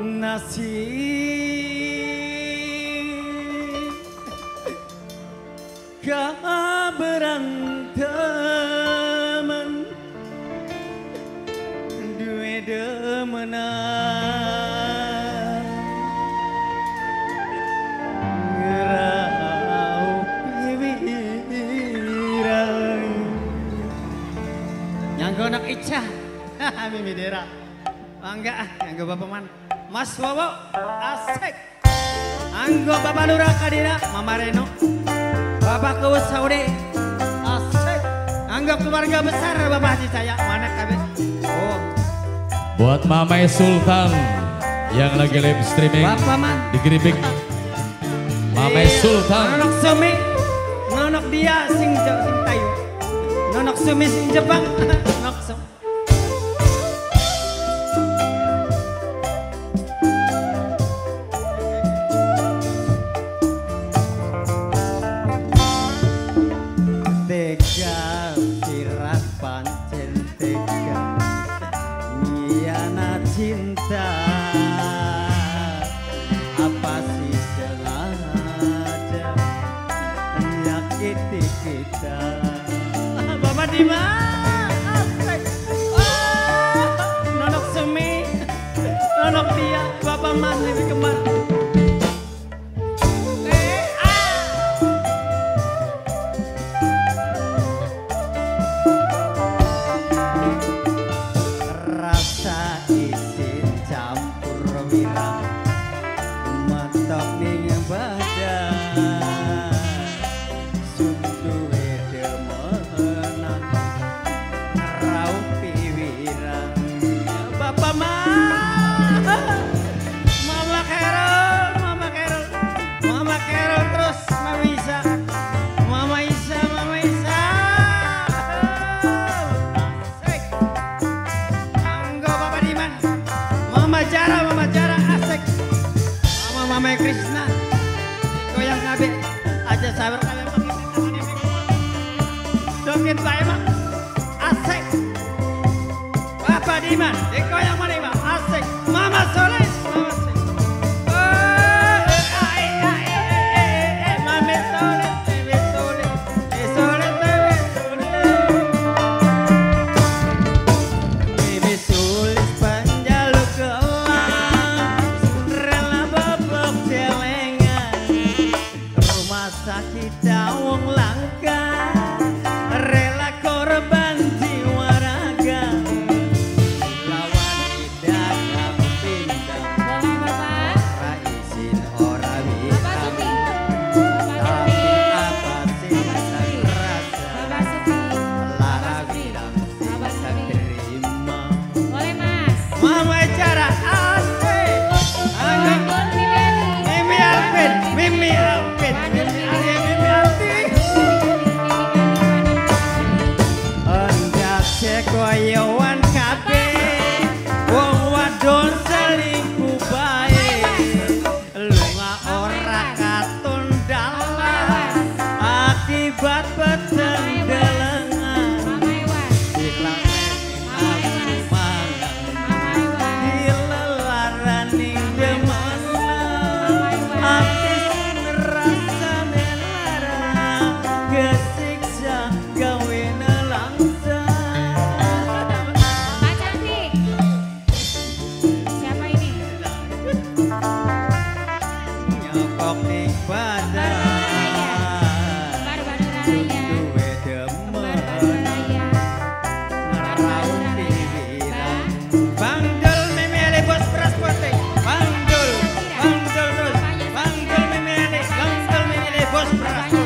Nasi Kau beranteman Dua demenan Ngerau piwiran Nyanggo anak Ica. Mimi Dera. Bangga, ah, nyanggo Bapak Mana Mas Wowo asik. Anggo Bapak Lurah Kadira Mama Reno. Bapak Kewus Saudi asik. Anggo keluarga besar Bapak Haji saya mana kabe Oh. Buat Mama Sultan yang lagi live streaming Bapak man di Gribik Mama iya. Sultan. Nonok Sumi. Nonok dia sing sing Tayu. Nonok Sumi sing Jepang. kita. Bapak Dima oh, Nonok Semi Nonok dia Bapak Mas di kemar rasa isi campur mirang Kim Simon. I say, nuestra.